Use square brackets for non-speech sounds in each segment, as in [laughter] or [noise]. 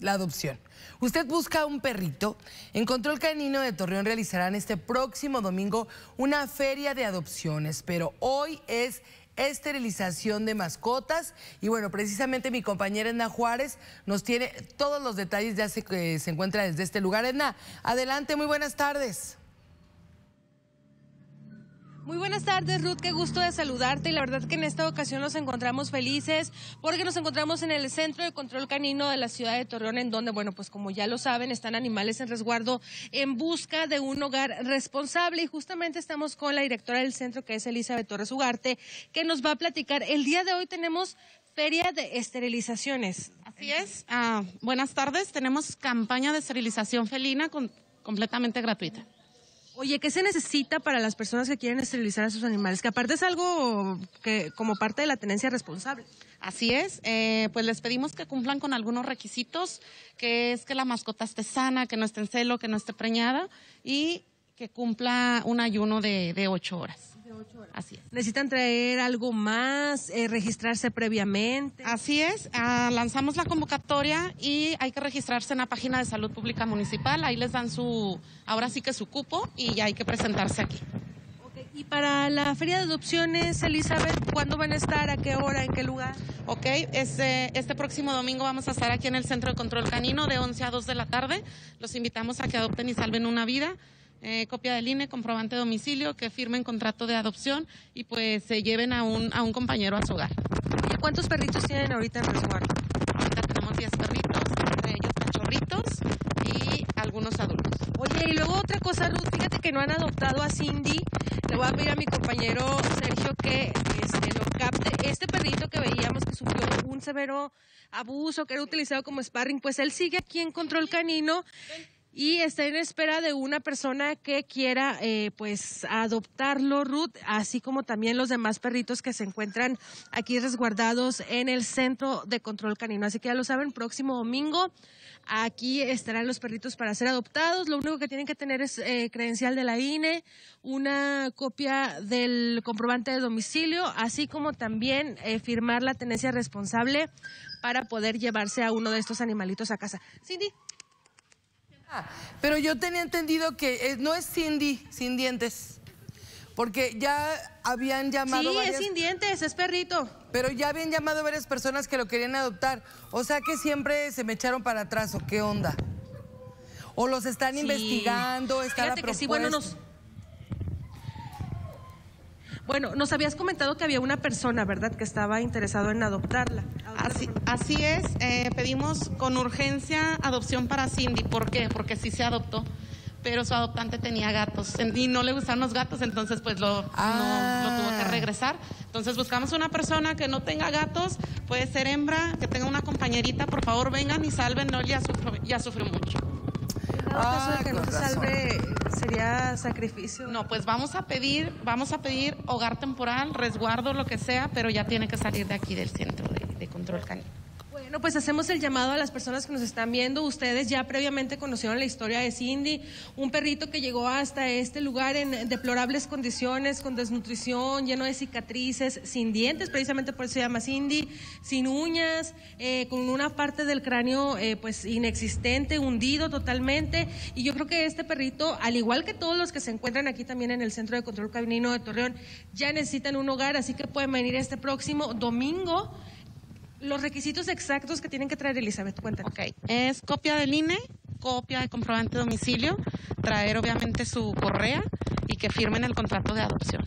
la adopción. Usted busca un perrito. En Control Canino de Torreón realizarán este próximo domingo una feria de adopciones, pero hoy es esterilización de mascotas. Y bueno, precisamente mi compañera Edna Juárez nos tiene todos los detalles, ya se, se encuentra desde este lugar. Edna, adelante, muy buenas tardes. Muy buenas tardes, Ruth. Qué gusto de saludarte. Y la verdad que en esta ocasión nos encontramos felices porque nos encontramos en el Centro de Control Canino de la ciudad de Torreón, en donde, bueno, pues como ya lo saben, están animales en resguardo en busca de un hogar responsable. Y justamente estamos con la directora del centro, que es Elizabeth Torres Ugarte, que nos va a platicar. El día de hoy tenemos feria de esterilizaciones. Así es. Ah, buenas tardes. Tenemos campaña de esterilización felina completamente gratuita. Oye, ¿qué se necesita para las personas que quieren esterilizar a sus animales? Que aparte es algo que como parte de la tenencia responsable. Así es, eh, pues les pedimos que cumplan con algunos requisitos, que es que la mascota esté sana, que no esté en celo, que no esté preñada y que cumpla un ayuno de, de ocho horas. Así es. ¿Necesitan traer algo más, eh, registrarse previamente? Así es, ah, lanzamos la convocatoria y hay que registrarse en la página de Salud Pública Municipal, ahí les dan su, ahora sí que su cupo y ya hay que presentarse aquí. Y para la feria de adopciones, Elizabeth, ¿cuándo van a estar? ¿A qué hora? ¿En qué lugar? Ok, este, este próximo domingo vamos a estar aquí en el Centro de Control Canino de 11 a 2 de la tarde. Los invitamos a que adopten y salven una vida. Eh, copia del INE, comprobante de domicilio, que firmen contrato de adopción y pues se lleven a un, a un compañero a su hogar. ¿Cuántos perritos tienen ahorita en resguardo? Ahorita tenemos 10 perritos, entre ellos cachorritos y algunos adultos. Oye, y luego otra cosa, Ruth, fíjate que no han adoptado a Cindy. Le voy a pedir a mi compañero Sergio que este, lo capte. Este perrito que veíamos que sufrió un severo abuso, que era utilizado como sparring, pues él sigue aquí en control canino y está en espera de una persona que quiera eh, pues adoptarlo, Ruth, así como también los demás perritos que se encuentran aquí resguardados en el centro de control canino. Así que ya lo saben, próximo domingo aquí estarán los perritos para ser adoptados. Lo único que tienen que tener es eh, credencial de la INE, una copia del comprobante de domicilio, así como también eh, firmar la tenencia responsable para poder llevarse a uno de estos animalitos a casa. Cindy. Pero yo tenía entendido que eh, no es Cindy, sin dientes. Porque ya habían llamado. Sí, es sin dientes, es perrito. Pero ya habían llamado varias personas que lo querían adoptar. O sea que siempre se me echaron para atrás, ¿o qué onda? O los están investigando, está la propuesta. bueno, nos, bueno, nos habías comentado que había una persona, ¿verdad?, que estaba interesado en adoptarla. Así, así es, eh, pedimos con urgencia adopción para Cindy. ¿Por qué? Porque sí se adoptó, pero su adoptante tenía gatos y no le gustaron los gatos, entonces pues lo, tuvo que ah. regresar. Entonces buscamos una persona que no tenga gatos, puede ser hembra, que tenga una compañerita, por favor vengan y salven, no, ya ya sufrió mucho. Ah, que no se salve, sería sacrificio. No, pues vamos a pedir, vamos a pedir hogar temporal, resguardo, lo que sea, pero ya tiene que salir de aquí del centro control. Bueno, pues hacemos el llamado a las personas que nos están viendo. Ustedes ya previamente conocieron la historia de Cindy, un perrito que llegó hasta este lugar en deplorables condiciones, con desnutrición, lleno de cicatrices, sin dientes, precisamente por eso se llama Cindy, sin uñas, eh, con una parte del cráneo eh, pues inexistente, hundido totalmente. Y yo creo que este perrito, al igual que todos los que se encuentran aquí también en el Centro de Control Cabinino de Torreón, ya necesitan un hogar, así que pueden venir este próximo domingo los requisitos exactos que tienen que traer, Elizabeth, cuéntanos. Ok, es copia del INE, copia de comprobante de domicilio, traer obviamente su correa y que firmen el contrato de adopción.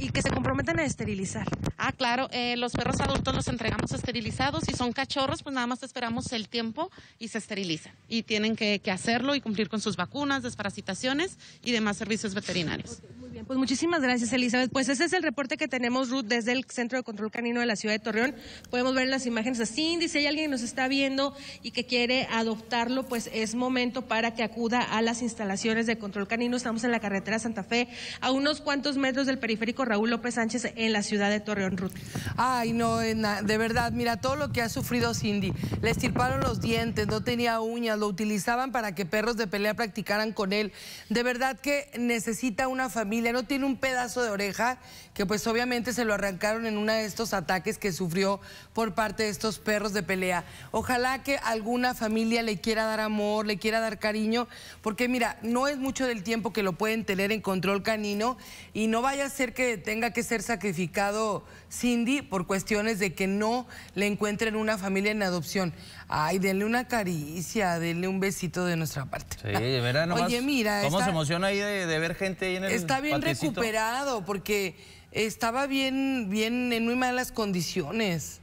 Y que se, comprometan a esterilizar. Ah, claro, eh, los perros adultos los entregamos esterilizados. Si son cachorros, pues nada más esperamos el tiempo y se esterilizan. Y tienen que, hacerlo y cumplir con sus vacunas, desparasitaciones y demás servicios veterinarios. Pues muchísimas gracias, Elizabeth. Pues ese es el reporte que tenemos, Ruth, desde el Centro de Control Canino de la ciudad de Torreón. Podemos ver las imágenes a Cindy. Si hay alguien que nos está viendo y que quiere adoptarlo, pues es momento para que acuda a las instalaciones de control canino. Estamos en la carretera Santa Fe, a unos cuantos metros del periférico Raúl López Sánchez en la ciudad de Torreón, Ruth. Ay, no, de verdad, mira todo lo que ha sufrido Cindy. Le estirparon los dientes, no tenía uñas, lo utilizaban para que perros de pelea practicaran con él. De verdad que necesita una familia. Tiene un pedazo de oreja que pues obviamente se lo arrancaron en uno de estos ataques que sufrió por parte de estos perros de pelea. Ojalá que alguna familia le quiera dar amor, le quiera dar cariño, porque mira, no es mucho del tiempo que lo pueden tener en control canino y no vaya a ser que tenga que ser sacrificado Cindy por cuestiones de que no le encuentren una familia en adopción. Ay, denle una caricia, denle un besito de nuestra parte. Sí, de verdad, [laughs] nomás. Oye, mira. ¿Cómo se emociona ahí de, ver gente ahí en el Está bien recuperado porque estaba bien, bien en muy malas condiciones.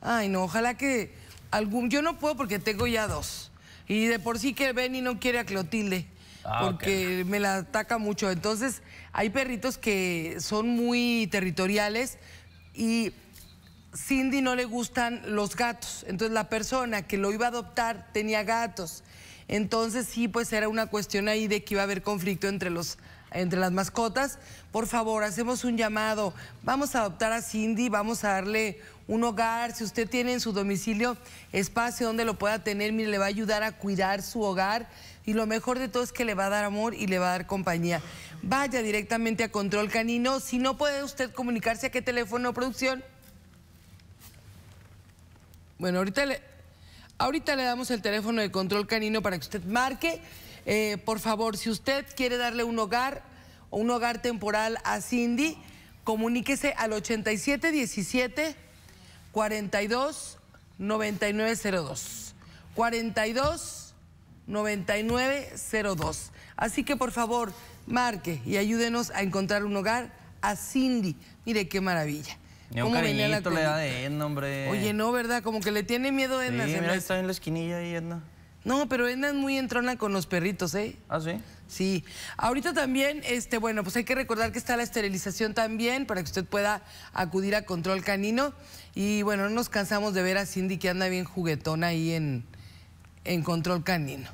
Ay, no, ojalá que algún... Yo no puedo porque tengo ya dos. Y de por sí que Benny no quiere a Clotilde. Ah, porque me la ataca mucho. Entonces, hay perritos que son muy territoriales y Cindy no le gustan los gatos. Entonces la persona que lo iba a adoptar tenía gatos. Entonces sí, pues era una cuestión ahí de que iba a haber conflicto entre los entre las mascotas. Por favor, hacemos un llamado. Vamos a adoptar a Cindy, vamos a darle un hogar. Si usted tiene en su domicilio espacio donde lo pueda tener, mire, le va a ayudar a cuidar su hogar. Y lo mejor de todo es que le va a dar amor y le va a dar compañía. Vaya directamente a Control Canino. Si no puede usted comunicarse, ¿a qué teléfono, producción? Bueno, ahorita le, ahorita le damos el teléfono de control canino para que usted marque. Eh, por favor, si usted quiere darle un hogar o un hogar temporal a Cindy, comuníquese al 8717 42 9902. 42 9902. Así que por favor, marque y ayúdenos a encontrar un hogar a Cindy. Mire qué maravilla. Ni un cariñito le da de Edna, hombre. Oye, no, ¿verdad? Como que le tiene miedo Edna. Sí, mira, está en la esquinilla ahí, Edna. No, pero Edna es muy entrona con los perritos, ¿eh? ¿Ah, sí? Sí. Ahorita también, este, bueno, pues hay que recordar que está la esterilización también para que usted pueda acudir a control canino. Y bueno, no nos cansamos de ver a Cindy que anda bien juguetona ahí en, en control canino.